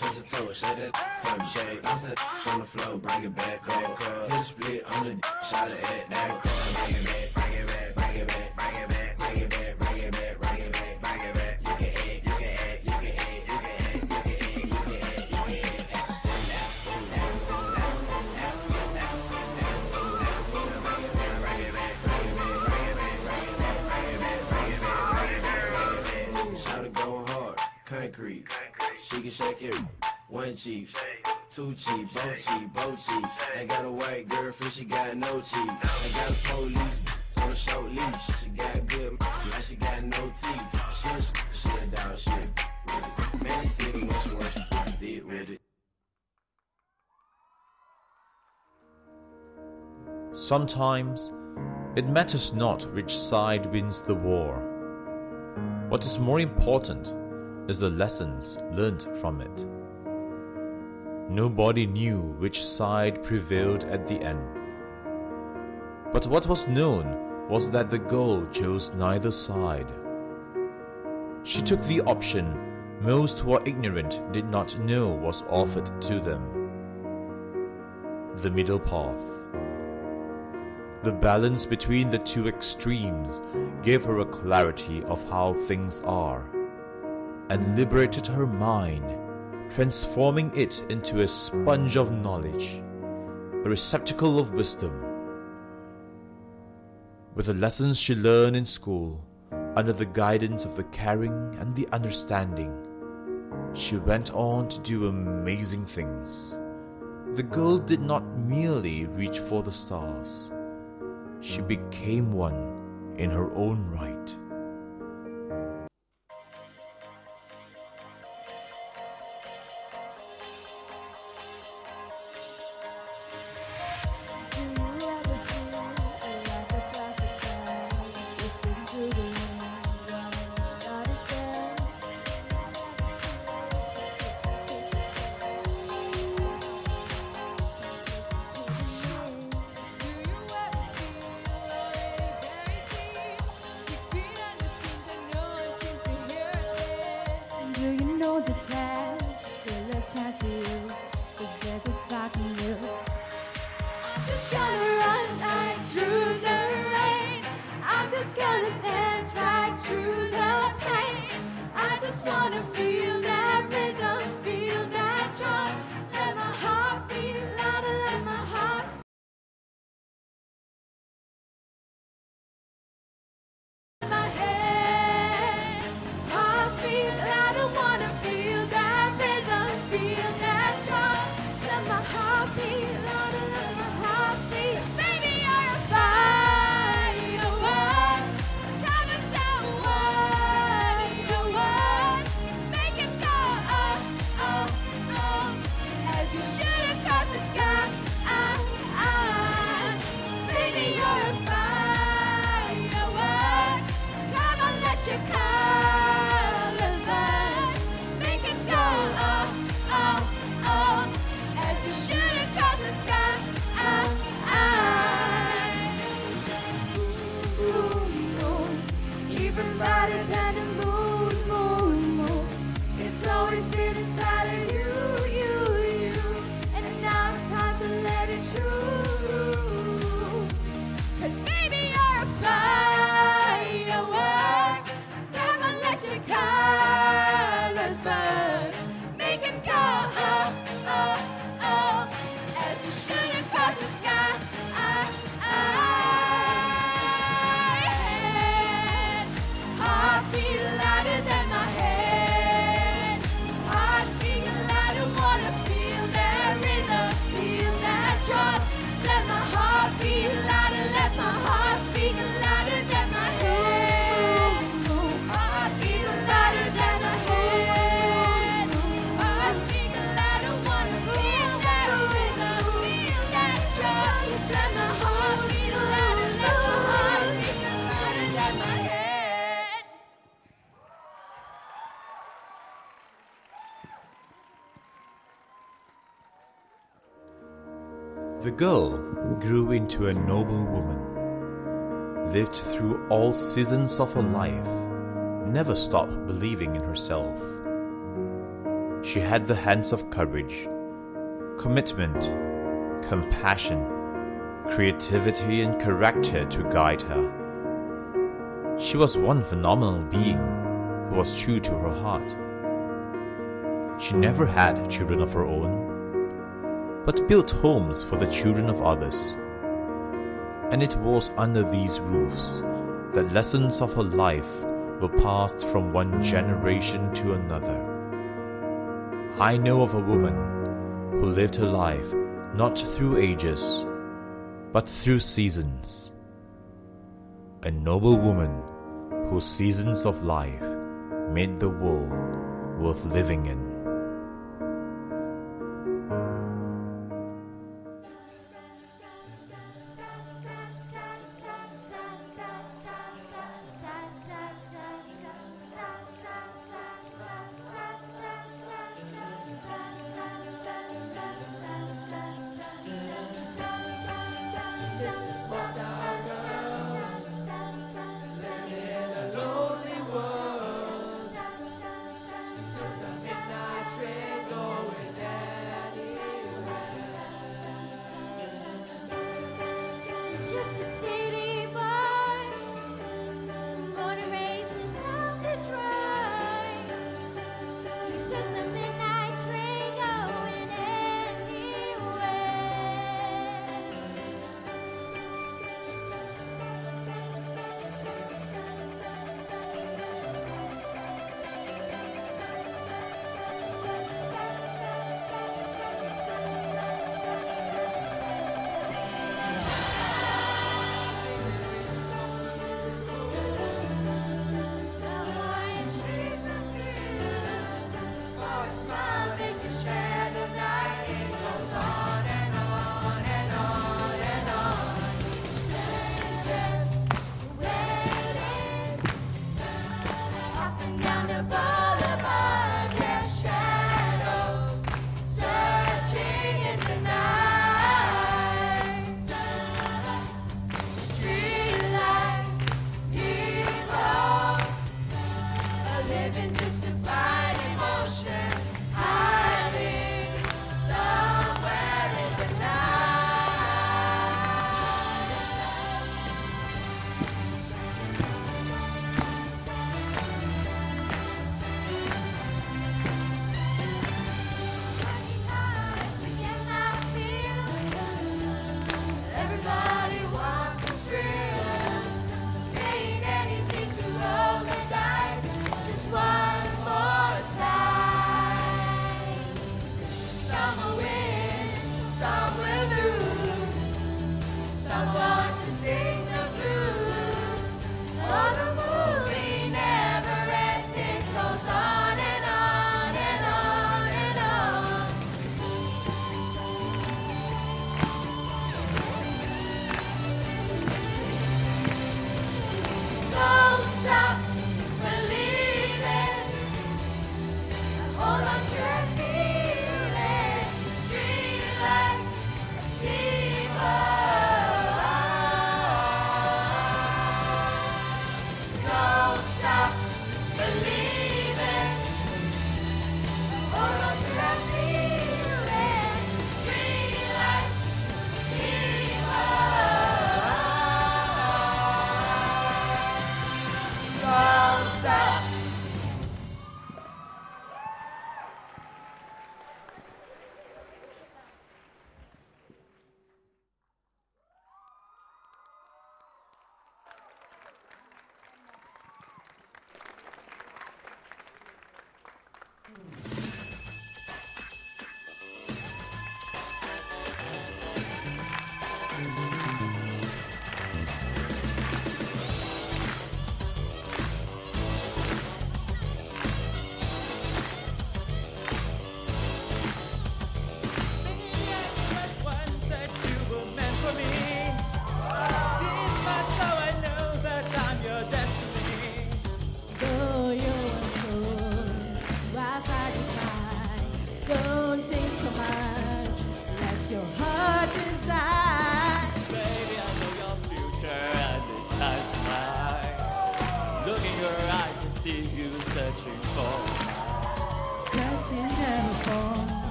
Bend it over, touch your toe, shut that from the shade. Bounce that on the floor, bring it back up. Hit a split on the shot it at that Can shake it. One cheek, two cheek, both cheek, both cheek. I got a white girlfriend, she got no cheeks. I got a police on a short leash. She got good, now she got no teeth. Dog. Man, much worse. Did with it. Sometimes it matters not which side wins the war. What is more important is the lessons learnt from it. Nobody knew which side prevailed at the end. But what was known was that the girl chose neither side. She took the option most who are ignorant did not know was offered to them the middle path. The balance between the two extremes gave her a clarity of how things are and liberated her mind, transforming it into a sponge of knowledge, a receptacle of wisdom. With the lessons she learned in school, under the guidance of the caring and the understanding, she went on to do amazing things. The girl did not merely reach for the stars she became one in her own right. Girl grew into a noble woman, lived through all seasons of her life, never stop believing in herself. She had the hands of courage, commitment, compassion, creativity, and character to guide her. She was one phenomenal being who was true to her heart. She never had children of her own, but built homes for the children of others. And it was under these roofs that lessons of her life were passed from one generation to another. I know of a woman who lived her life not through ages, but through seasons. A noble woman whose seasons of life made the world worth living in.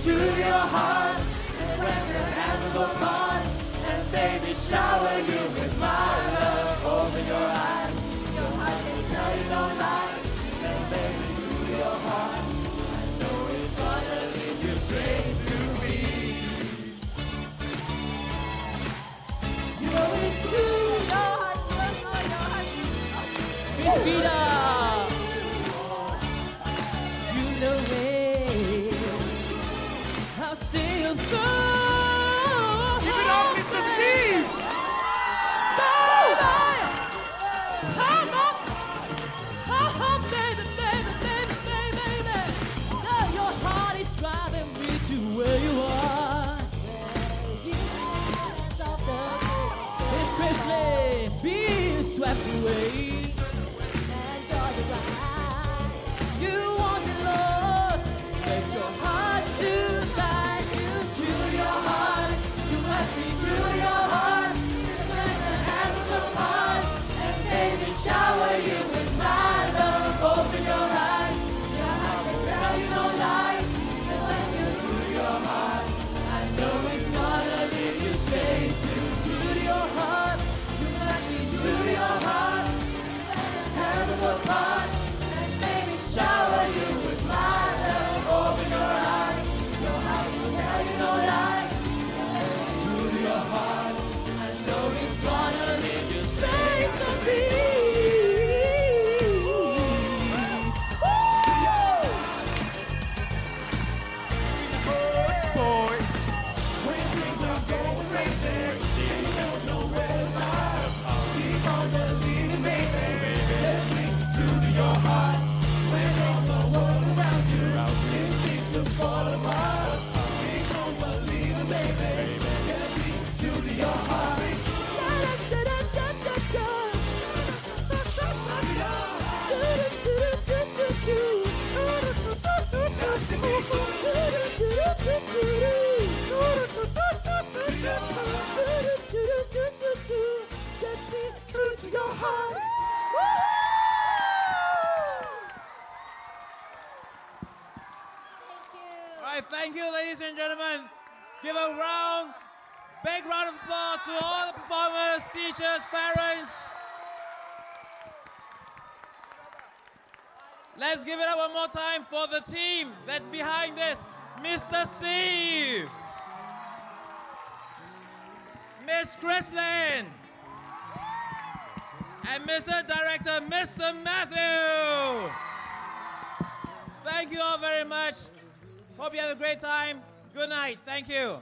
into your heart. And when the heavens will and baby, shower you with my love. Over your eyes, your heart can tell you no lies. And baby, to your heart, I know it's gonna lead you straight to me. You know it's Thank you, ladies and gentlemen. Give a round, big round of applause to all the performers, teachers, parents. Let's give it up one more time for the team that's behind this, Mr. Steve, Miss Chrisland, and Mr. Director, Mr. Matthew. Thank you all very much. Hope you have a great time. Good night. Thank you.